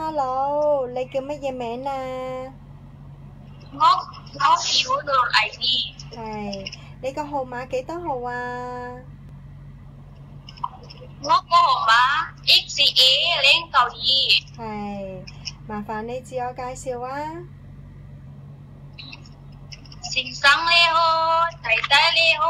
Hello, 你叫乜嘢名啊？我我叫到嚟呢，係，你个号码几多号啊？我个号码 X A 零九二，係，麻烦你自我介绍啊。先生你好，太太你好，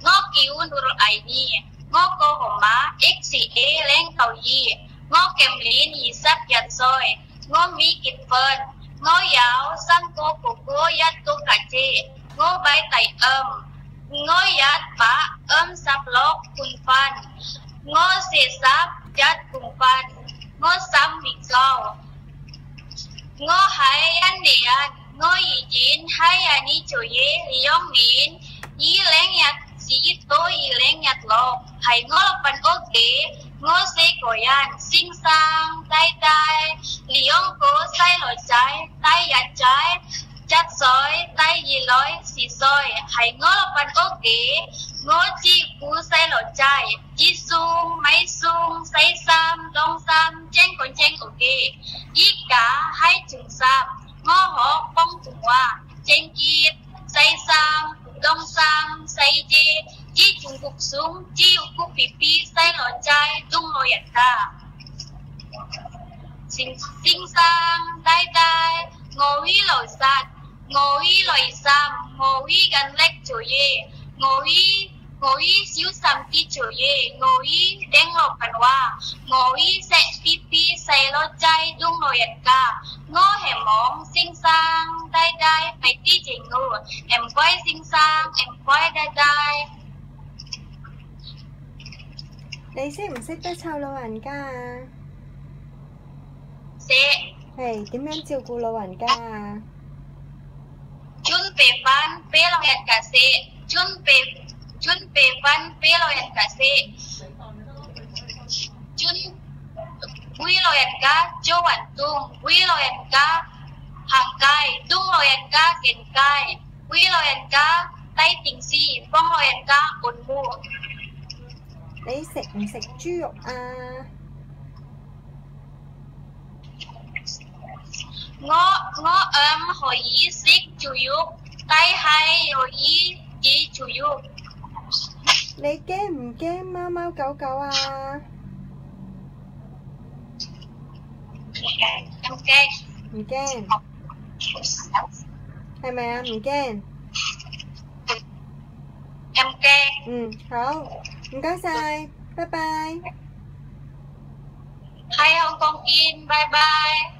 我叫到嚟呢，我个号码 X A 零九二，ngô kiểm lý nhị sắc giật rồi. Ngô mỹ kịp phơn ngô giáo sang cô của cô yết cô cả chị ngô bay tay âm, ngô yết phá âm sắp lóc cùng phan, ngô xì sắp yết cùng phan, ngô sắm bị cao ngô hải ăn để ăn ngô ý chín hay ăn đi chủ yế thì yông miến ý lén nhạc chỉ tôi ý lén nhạc lộc hay ngô là phần ốc đế โหยันสิ่งสร้างใด้ได้หลียงโกใส่หลอใจใต้หยัดใจจัดซอยใต้ยี่ร้อยสีซอยให้งอปันโอเก๋งอจีกูใส่หลอใจจีซุงไม่ซุงใส่ซ้ำดองซ้ำเจ้งคนเจ้งก็เคยี่กะให้จึงซ้ำงอหอป้องถึงว่าเจ้งกีดใส่ซ้ำดองซ้ำใส่เจ 이 중국 숭, 지육국 비비 사이런자이 뚱노였다. 싱상, 다이다이, ngồi lội sạt, ngồi lội sam, ngồi gần lách chủ ngồi ngồi xíu sam ti chủ ngồi đen lộc phần hoa, ngồi sẽ pi pi xe lo chay dung nồi ăn ca, hẻm mong xinh sang, đai đai phải ti chỉ ngủ, em quay xinh sang, em quay đai đai. 你识唔识得凑老人家啊？识。系点样照顾老人家啊？chuẩn bị饭俾老人家食，准备准备饭俾老人家食，准为老人家做运动，为老人家行街，帮老人家见街，为老人家带电视，帮老人家按摩。 你食唔食猪肉啊？我我嗯可以食猪肉，但系可以煮猪肉。你惊唔惊猫猫狗狗啊？唔惊。唔惊。系咪啊？唔惊。唔惊。嗯，好。 唔該晒，拜拜。喺香港見，拜拜。